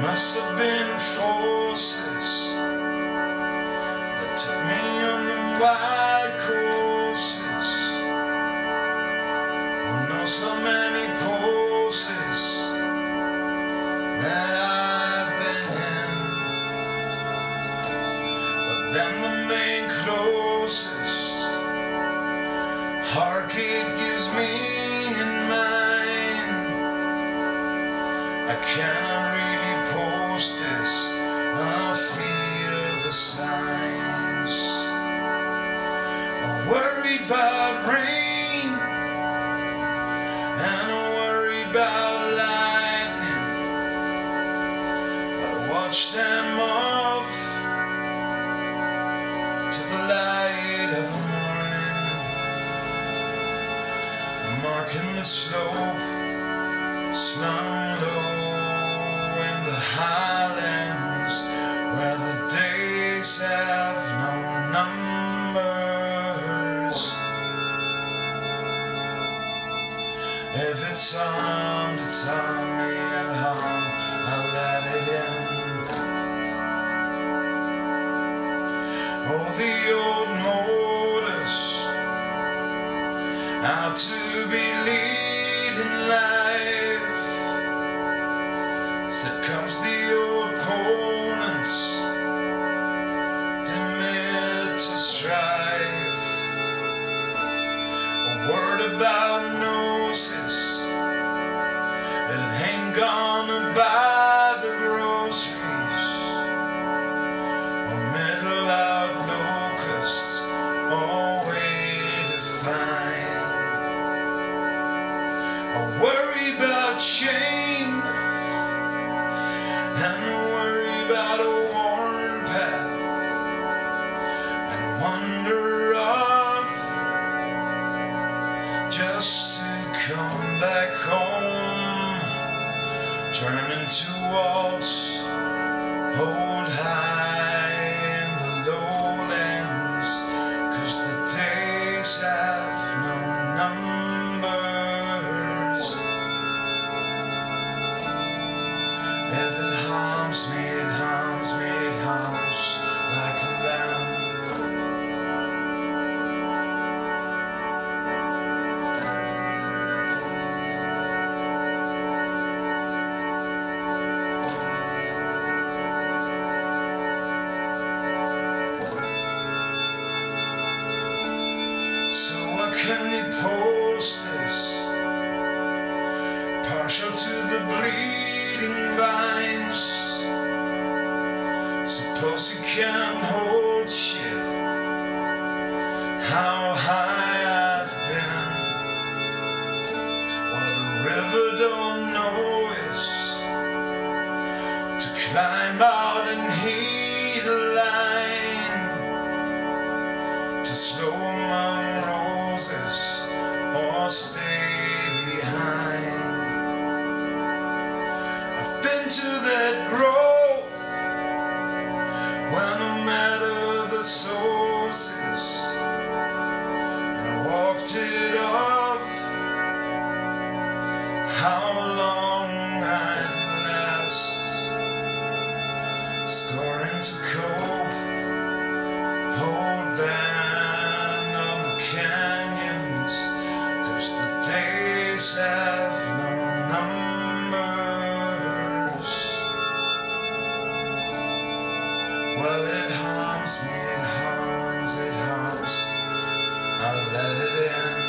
Must have been forces that took me on the wide courses. Oh, know so many poses that I've been in, but then the main closest heart it gives meaning mine. I cannot worry about rain. And I worry about lightning. But I watch them off to the light of the morning, marking the slope slung low in the highlands On to tell me at home, I'll let it in. Oh, the old modus out to be leading life. So comes the old opponents, timid to strive. A word about ain't gonna buy the groceries. Or middle out locusts, or way to find. I worry about shame turning to walls, hold high can you post this? Partial to the bleeding vines. Suppose you can't hold shit. How high I've been. What a river don't know is to climb out and heat Well, it harms me, it harms, it harms. I let it in.